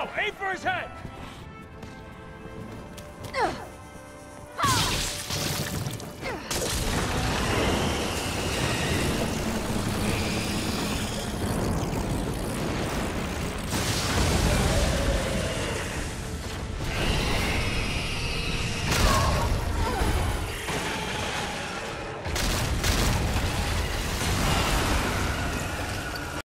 Now, aim for his head!